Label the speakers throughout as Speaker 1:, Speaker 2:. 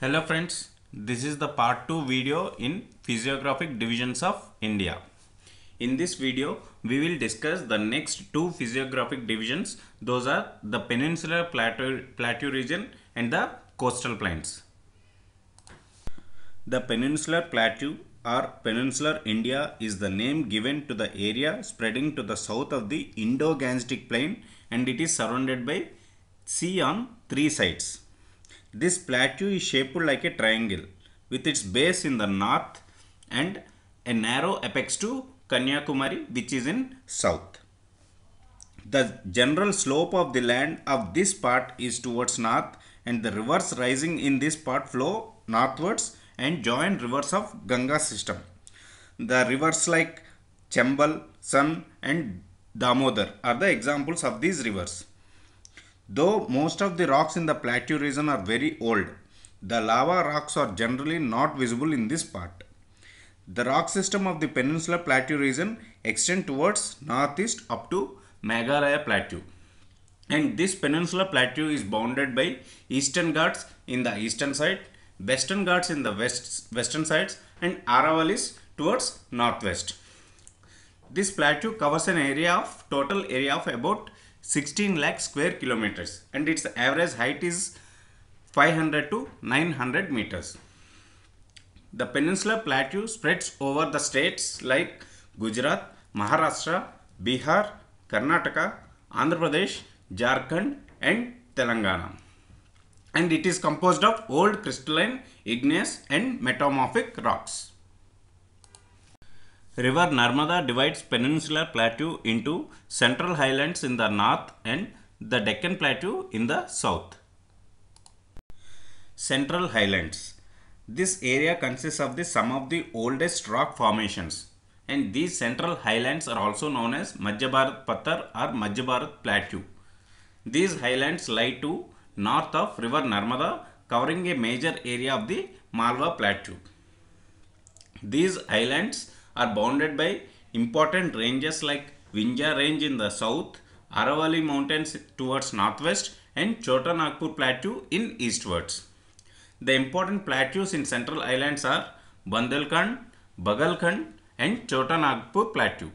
Speaker 1: Hello friends, this is the part 2 video in physiographic divisions of India. In this video, we will discuss the next two physiographic divisions. Those are the peninsular plateau, plateau region and the coastal plains. The peninsular plateau or peninsular India is the name given to the area spreading to the south of the Indo-Gangetic plain and it is surrounded by sea on three sides. This plateau is shaped like a triangle with its base in the north and a narrow apex to Kanyakumari which is in south. The general slope of the land of this part is towards north and the rivers rising in this part flow northwards and join rivers of Ganga system. The rivers like Chambal, Son and Damodar are the examples of these rivers. Though most of the rocks in the plateau region are very old, the lava rocks are generally not visible in this part. The rock system of the peninsular plateau region extend towards northeast up to Meghalaya plateau. And this peninsular plateau is bounded by eastern Ghats in the eastern side, western Ghats in the west western sides and Aravalis towards northwest. This plateau covers an area of total area of about 16 lakh square kilometers and its average height is 500 to 900 meters. The peninsular plateau spreads over the states like Gujarat, Maharashtra, Bihar, Karnataka, Andhra Pradesh, Jharkhand and Telangana. And it is composed of old crystalline, igneous and metamorphic rocks. River Narmada divides peninsular plateau into central highlands in the north and the Deccan plateau in the south. Central highlands. This area consists of the some of the oldest rock formations and these central highlands are also known as Madhya Bharat or Madhya Plateau. These highlands lie to north of river Narmada covering a major area of the Malwa Plateau. These highlands are bounded by important ranges like Vindhya range in the south, Aravali mountains towards northwest and Chota Nagpur plateau in eastwards. The important plateaus in central highlands are Bundelkhand, Baghelkhand and Chota Nagpur plateau.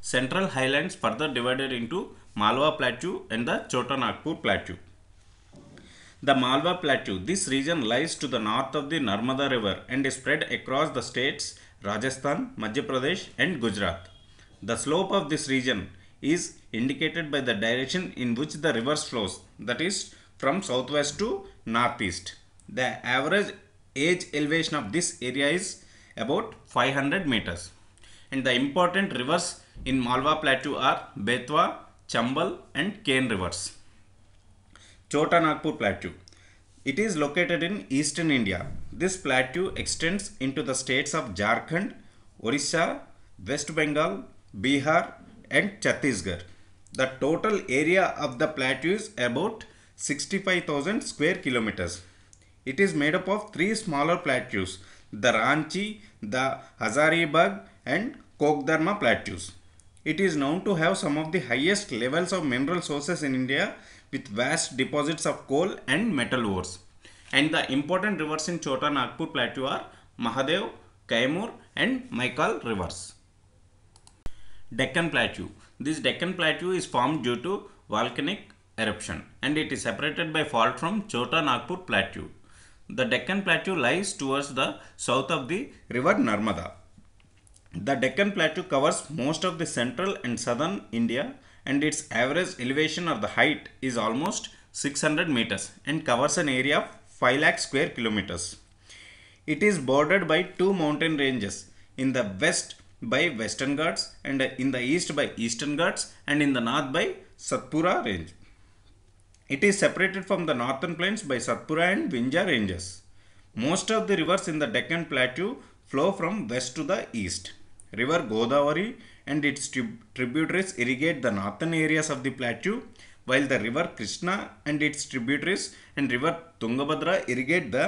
Speaker 1: Central highlands further divided into Malwa plateau and the Chota Nagpur plateau. The Malwa Plateau. This region lies to the north of the Narmada River and is spread across the states Rajasthan, Madhya Pradesh and Gujarat. The slope of this region is indicated by the direction in which the rivers flows that is from southwest to northeast. The average age elevation of this area is about 500 meters. And the important rivers in Malwa Plateau are Betwa, Chambal and Ken rivers. Chota Nagpur Plateau. It is located in eastern India. This plateau extends into the states of Jharkhand, Orissa, West Bengal, Bihar and Chhattisgarh. The total area of the plateau is about 65,000 square kilometers. It is made up of three smaller plateaus, the Ranchi, the Hazaribagh and Koderma plateaus. It is known to have some of the highest levels of mineral sources in India with vast deposits of coal and metal ores. And the important rivers in Chota Nagpur plateau are Mahadev, Kaimur and Maikal rivers. Deccan Plateau. This Deccan Plateau is formed due to volcanic eruption and it is separated by fault from Chota Nagpur Plateau. The Deccan Plateau lies towards the south of the river Narmada. The Deccan Plateau covers most of the central and southern India and its average elevation or the height is almost 600 meters and covers an area of 5 lakh square kilometers. It is bordered by two mountain ranges in the west by Western Ghats and in the east by Eastern Ghats and in the north by Satpura range. It is separated from the northern plains by Satpura and Vindhya ranges. Most of the rivers in the Deccan Plateau flow from west to the east. River Godavari and its tributaries irrigate the northern areas of the plateau while the river Krishna and its tributaries and river Tungabhadra irrigate the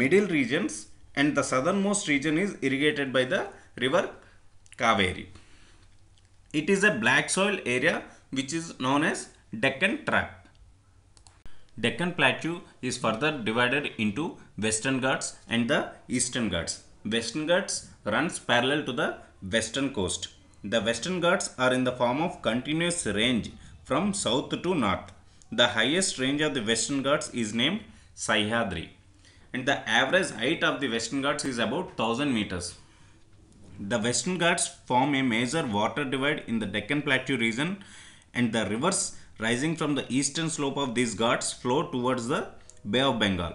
Speaker 1: middle regions and the southernmost region is irrigated by the river Kaveri. It is a black soil area which is known as Deccan Trap. Deccan Plateau is further divided into Western Ghats and the Eastern Ghats. Western Ghats runs parallel to the western coast. The Western Ghats are in the form of continuous range from south to north. The highest range of the Western Ghats is named Sahyadri and the average height of the Western Ghats is about 1000 meters. The Western Ghats form a major water divide in the Deccan Plateau region, and the rivers rising from the eastern slope of these Ghats flow towards the Bay of Bengal.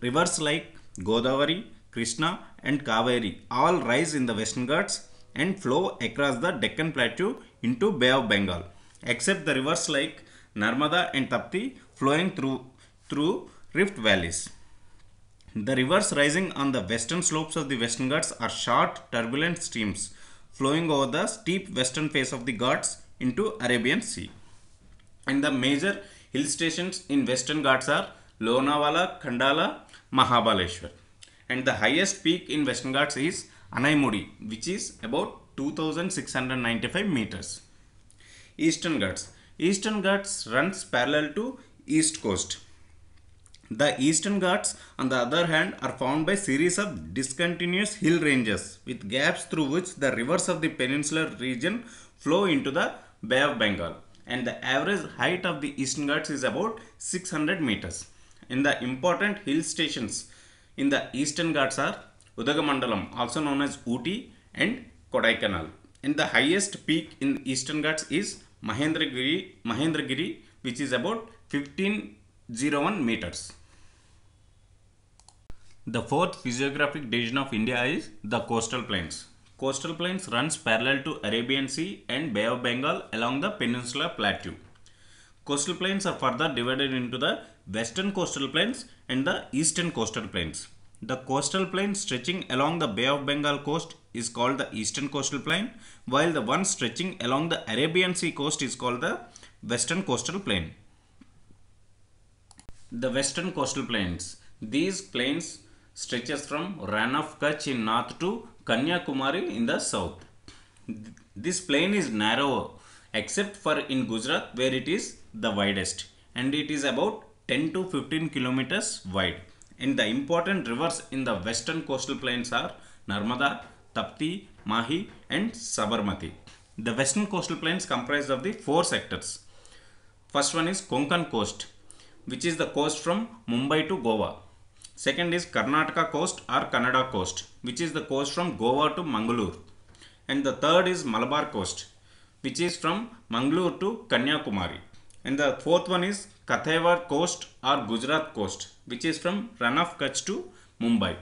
Speaker 1: Rivers like Godavari, Krishna, and Kaveri all rise in the Western Ghats and flow across the Deccan Plateau into Bay of Bengal, except the rivers like Narmada and Tapti flowing through through rift valleys. The rivers rising on the western slopes of the Western Ghats are short, turbulent streams flowing over the steep western face of the Ghats into Arabian Sea. And the major hill stations in Western Ghats are Lonavala, Khandala, Mahabaleshwar. And the highest peak in Western Ghats is Anaimudi, which is about 2695 meters. Eastern Ghats. Eastern Ghats runs parallel to east coast. The eastern Ghats, on the other hand, are formed by series of discontinuous hill ranges with gaps through which the rivers of the peninsular region flow into the Bay of Bengal. And the average height of the eastern Ghats is about 600 meters. In the important hill stations in the eastern Ghats are Udagamandalam, also known as Ooty, and Kodaikanal. And the highest peak in eastern Ghats is Mahendragiri, Mahendragiri which is about 1501 meters. The fourth physiographic division of India is the coastal plains. Coastal plains runs parallel to Arabian Sea and Bay of Bengal along the peninsular plateau. Coastal plains are further divided into the western coastal plains and the eastern coastal plains. The coastal plain stretching along the Bay of Bengal coast is called the eastern coastal plain, while the one stretching along the Arabian Sea coast is called the western coastal plain. The western coastal plains. These plains stretches from Rann Kutch in north to Kanyakumari in the south. This plain is narrow except for in Gujarat where it is the widest and it is about 10 to 15 kilometers wide. And the important rivers in the western coastal plains are Narmada, Tapti, Mahi and Sabarmati. The western coastal plains comprise of the four sectors. First one is Konkan coast which is the coast from Mumbai to Goa. Second is Karnataka coast or Kannada coast which is the coast from Goa to Mangalore. And the third is Malabar coast which is from Mangalore to Kanyakumari. And the fourth one is Kathiawar coast or Gujarat coast which is from Rann of Kutch to Mumbai.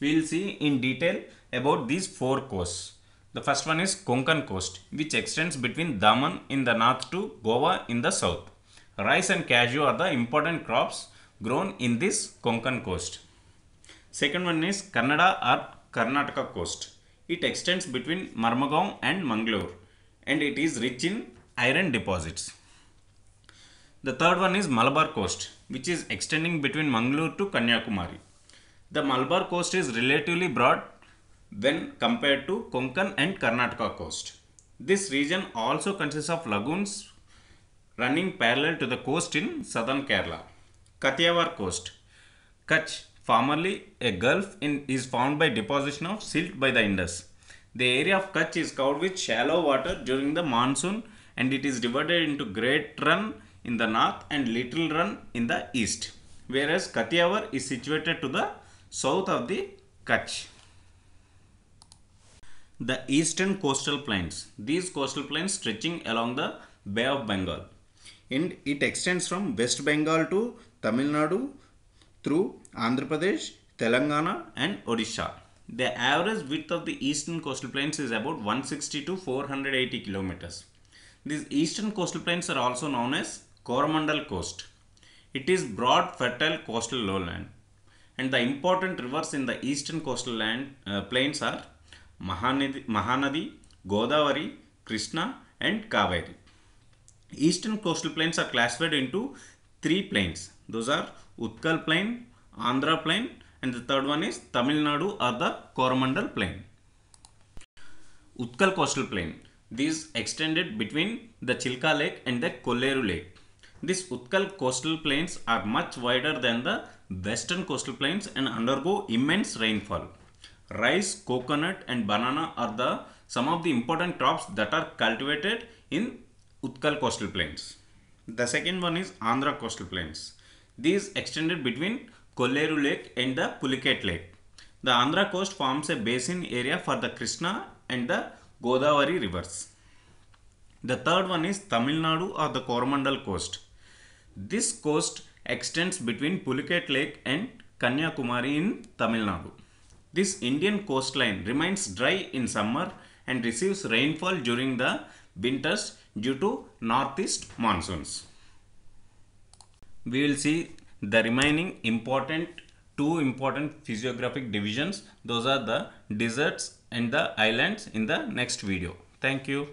Speaker 1: We will see in detail about these four coasts. The first one is Konkan coast which extends between Daman in the north to Goa in the south. Rice and cashew are the important crops grown in this Konkan coast. Second one is Kannada or Karnataka coast. It extends between Marmagaon and Mangalore and it is rich in iron deposits. The third one is Malabar coast which is extending between Mangalore to Kanyakumari. The Malabar coast is relatively broad when compared to Konkan and Karnataka coast. This region also consists of lagoons running parallel to the coast in southern Kerala. Kathiawar coast. Kutch, formerly a gulf, in, is formed by deposition of silt by the Indus. The area of Kutch is covered with shallow water during the monsoon and it is divided into Great Rann in the north and Little Rann in the east. Whereas Kathiawar is situated to the south of the Kutch. The eastern coastal plains. These coastal plains stretching along the Bay of Bengal. And it extends from West Bengal to Tamil Nadu through Andhra Pradesh, Telangana and Odisha. The average width of the eastern coastal plains is about 160 to 480 kilometers. These eastern coastal plains are also known as Coromandel coast. It is broad fertile coastal lowland and the important rivers in the eastern coastal land uh, plains are Mahanadi, Mahanadi, Godavari, Krishna and Kaveri. Eastern coastal plains are classified into three plains. Those are Utkal plain, Andhra plain and the third one is Tamil Nadu or the Coromandel plain. Utkal coastal plain. These extended between the Chilka lake and the Kolleru lake. These Utkal coastal plains are much wider than the western coastal plains and undergo immense rainfall. Rice, coconut, and banana are the some of the important crops that are cultivated in Utkal coastal plains. The second one is Andhra coastal plains. These extended between Kolleru Lake and the Pulicat Lake. The Andhra coast forms a basin area for the Krishna and the Godavari rivers. The third one is Tamil Nadu or the Coromandel coast. This coast extends between Pulicat Lake and Kanyakumari in Tamil Nadu. This Indian coastline remains dry in summer and receives rainfall during the winters due to northeast monsoons. We will see the remaining important two important physiographic divisions. Those are the deserts and the islands in the next video. Thank you.